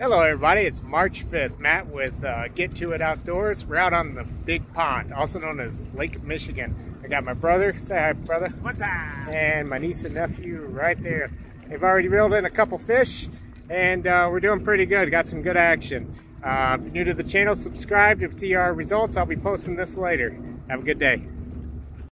Hello everybody, it's March 5th. Matt with uh, Get To It Outdoors. We're out on the Big Pond, also known as Lake Michigan. I got my brother, say hi brother. What's up? And my niece and nephew right there. They've already reeled in a couple fish and uh, we're doing pretty good. Got some good action. Uh, if you're new to the channel, subscribe to see our results. I'll be posting this later. Have a good day.